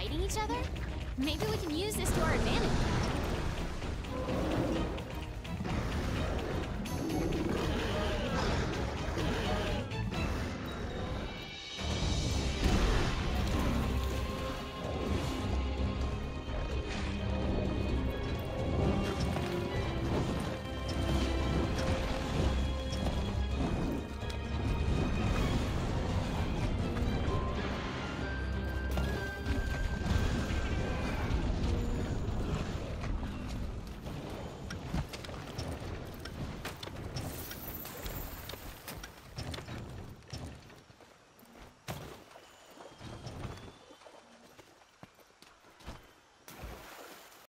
fighting each other? Maybe we can use this to our advantage.